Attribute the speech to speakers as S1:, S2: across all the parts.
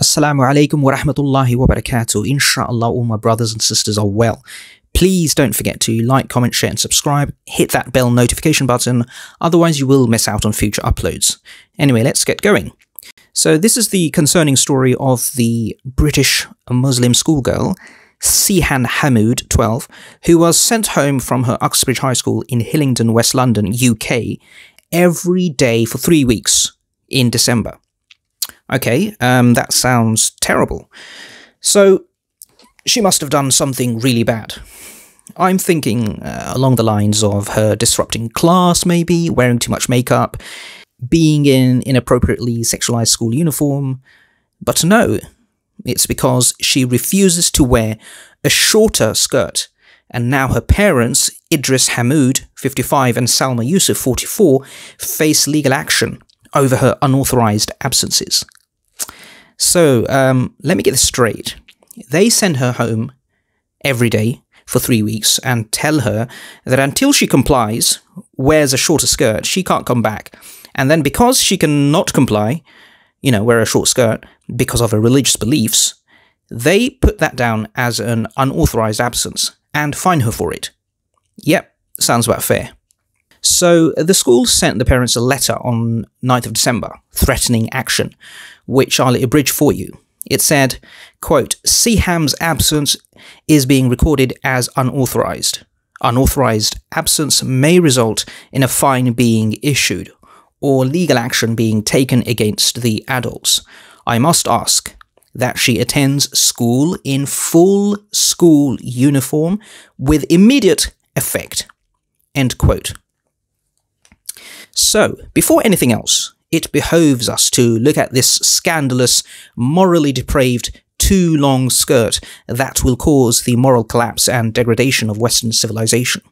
S1: Assalamu alaikum wa rahmatullahi wa barakatuh. Inshallah, all my brothers and sisters are well. Please don't forget to like, comment, share, and subscribe. Hit that bell notification button, otherwise, you will miss out on future uploads. Anyway, let's get going. So, this is the concerning story of the British Muslim schoolgirl, Siham Hamud, 12, who was sent home from her Uxbridge High School in Hillingdon, West London, UK, every day for three weeks in December. Okay, um, that sounds terrible. So, she must have done something really bad. I'm thinking uh, along the lines of her disrupting class, maybe, wearing too much makeup, being in inappropriately sexualized school uniform. But no, it's because she refuses to wear a shorter skirt, and now her parents, Idris Hamud, 55, and Salma Yusuf, 44, face legal action over her unauthorized absences. So um, let me get this straight. They send her home every day for three weeks and tell her that until she complies, wears a shorter skirt, she can't come back. And then because she cannot comply, you know, wear a short skirt because of her religious beliefs, they put that down as an unauthorized absence and fine her for it. Yep, sounds about fair. So the school sent the parents a letter on 9th of December threatening action, which I'll abridge for you. It said, quote, Siham's absence is being recorded as unauthorized. Unauthorized absence may result in a fine being issued or legal action being taken against the adults. I must ask that she attends school in full school uniform with immediate effect. End quote. So, before anything else, it behoves us to look at this scandalous, morally depraved, too long skirt that will cause the moral collapse and degradation of Western civilization.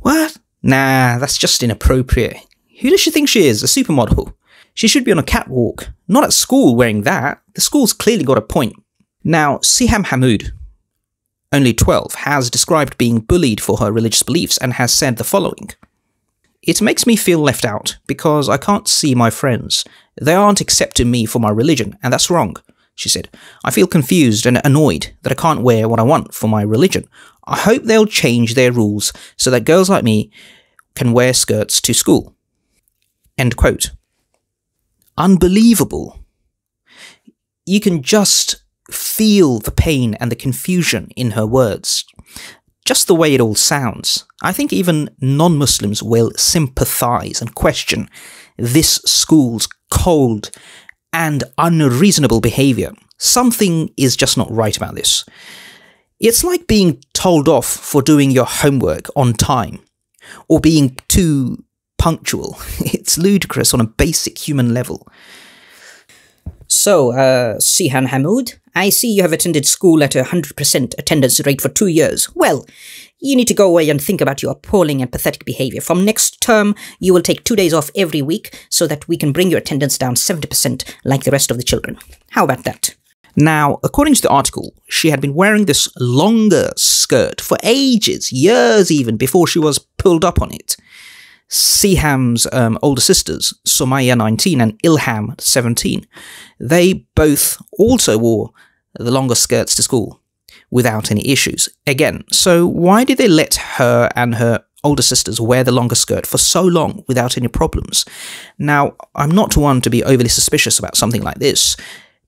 S1: What? Nah, that's just inappropriate. Who does she think she is? A supermodel? She should be on a catwalk, not at school wearing that. The school's clearly got a point. Now, Siham Hamud, only 12, has described being bullied for her religious beliefs and has said the following It makes me feel left out because I can't see my friends. They aren't accepting me for my religion, and that's wrong, she said. I feel confused and annoyed that I can't wear what I want for my religion. I hope they'll change their rules so that girls like me can wear skirts to school. End quote. Unbelievable. You can just feel the pain and the confusion in her words. Just the way it all sounds. I think even non Muslims will sympathize and question this school's cold and unreasonable behavior. Something is just not right about this. It's like being told off for doing your homework on time or being too punctual. It's ludicrous on a basic human level. So, uh, Siham Hamud, I see you have attended school at a 100% attendance rate for two years. Well, you need to go away and think about your appalling and pathetic behavior. From next term, you will take two days off every week so that we can bring your attendance down 70% like the rest of the children. How about that? Now, according to the article, she had been wearing this longer skirt for ages, years even, before she was pulled up on it. Siham's um, older sisters, Sumaya 19 and Ilham 17, they both also wore the longer skirts to school without any issues. Again, so why did they let her and her older sisters wear the longer skirt for so long without any problems? Now, I'm not one to be overly suspicious about something like this,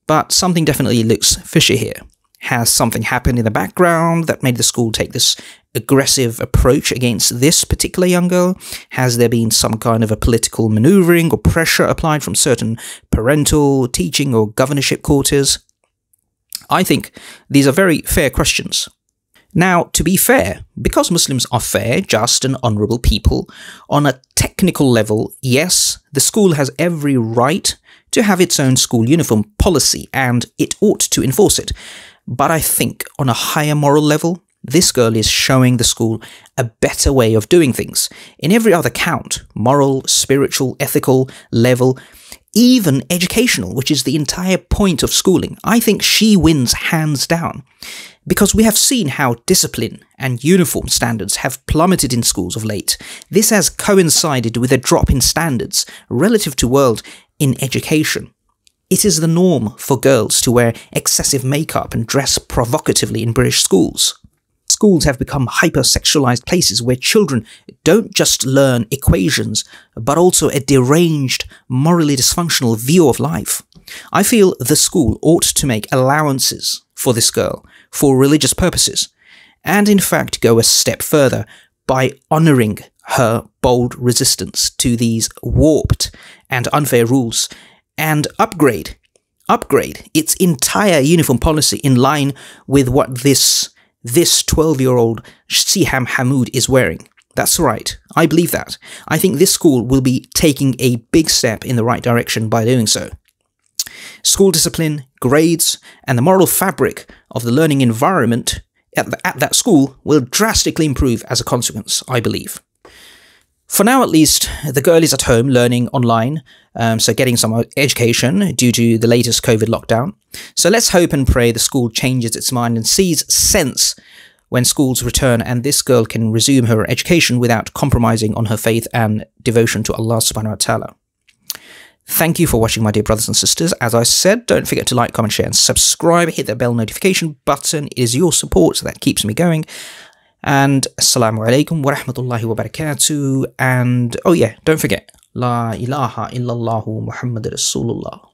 S1: but something definitely looks fishy here. Has something happened in the background that made the school take this aggressive approach against this particular young girl? Has there been some kind of a political maneuvering or pressure applied from certain parental, teaching, or governorship quarters? I think these are very fair questions. Now, to be fair, because Muslims are fair, just, and honourable people, on a technical level, yes, the school has every right to have its own school uniform policy and it ought to enforce it. But I think on a higher moral level, this girl is showing the school a better way of doing things. In every other count, moral, spiritual, ethical level, even educational, which is the entire point of schooling, I think she wins hands down. Because we have seen how discipline and uniform standards have plummeted in schools of late, this has coincided with a drop in standards relative to world in education. It is the norm for girls to wear excessive makeup and dress provocatively in British schools. Schools have become hypersexualized places where children don't just learn equations, but also a deranged, morally dysfunctional view of life. I feel the school ought to make allowances for this girl for religious purposes, and in fact go a step further by honouring her bold resistance to these warped and unfair rules and upgrade upgrade its entire uniform policy in line with what this this 12-year-old Siham Hamud is wearing. That's right. I believe that. I think this school will be taking a big step in the right direction by doing so. School discipline, grades, and the moral fabric of the learning environment at, the, at that school will drastically improve as a consequence, I believe. For now, at least, the girl is at home learning online, um, so getting some education due to the latest COVID lockdown. So let's hope and pray the school changes its mind and sees sense when schools return and this girl can resume her education without compromising on her faith and devotion to Allah subhanahu wa ta'ala. Thank you for watching, my dear brothers and sisters. As I said, don't forget to like, comment, share, and subscribe. Hit that bell notification button. It is your support so that keeps me going. And assalamu alaikum wa rahmatullahi wa barakatuh. And oh yeah, don't forget, La ilaha illallah Muhammad Rasulullah.